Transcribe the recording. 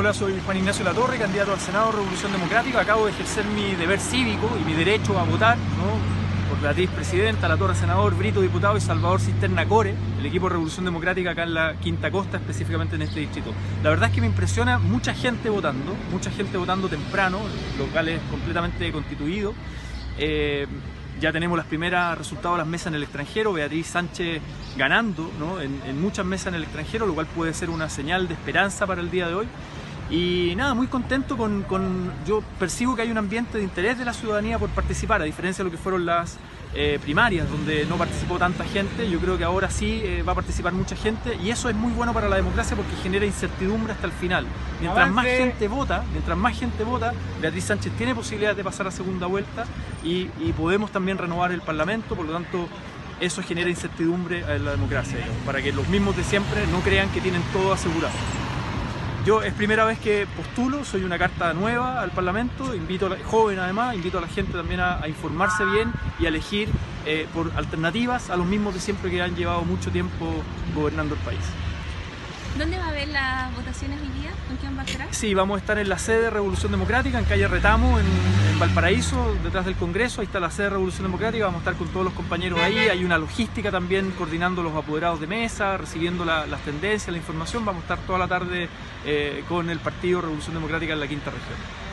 Hola, soy Juan Ignacio Latorre, candidato al Senado Revolución Democrática. Acabo de ejercer mi deber cívico y mi derecho a votar, ¿no? por Beatriz Presidenta, La Torre Senador, Brito Diputado y Salvador Cisterna Core, el equipo Revolución Democrática acá en la Quinta Costa, específicamente en este distrito. La verdad es que me impresiona mucha gente votando, mucha gente votando temprano, locales completamente constituidos. Eh, ya tenemos los primeros resultados de las mesas en el extranjero, Beatriz Sánchez ganando en muchas mesas en el extranjero, lo cual puede ser una señal de esperanza para el día de hoy. Y nada, muy contento con, con, Yo percibo que hay un ambiente de interés de la ciudadanía por participar, a diferencia de lo que fueron las eh, primarias, donde no participó tanta gente. Yo creo que ahora sí eh, va a participar mucha gente y eso es muy bueno para la democracia porque genera incertidumbre hasta el final. Mientras más gente vota, mientras más gente vota, Beatriz Sánchez tiene posibilidad de pasar a segunda vuelta y, y podemos también renovar el Parlamento, por lo tanto eso genera incertidumbre en la democracia, para que los mismos de siempre no crean que tienen todo asegurado. Yo es primera vez que postulo, soy una carta nueva al Parlamento, invito a la, joven además, invito a la gente también a, a informarse bien y a elegir eh, por alternativas a los mismos de siempre que han llevado mucho tiempo gobernando el país. ¿Dónde va a haber las votaciones hoy día? ¿Con quién va a estar? Sí, vamos a estar en la sede de Revolución Democrática, en calle Retamo, en, en, Valparaíso, detrás del Congreso. Ahí está la sede de Revolución Democrática, vamos a estar con todos los compañeros ahí. Hay una logística también coordinando los apoderados de mesa, recibiendo la, las tendencias, la información. Vamos a estar toda la tarde eh, con el Partido Revolución Democrática en la quinta región.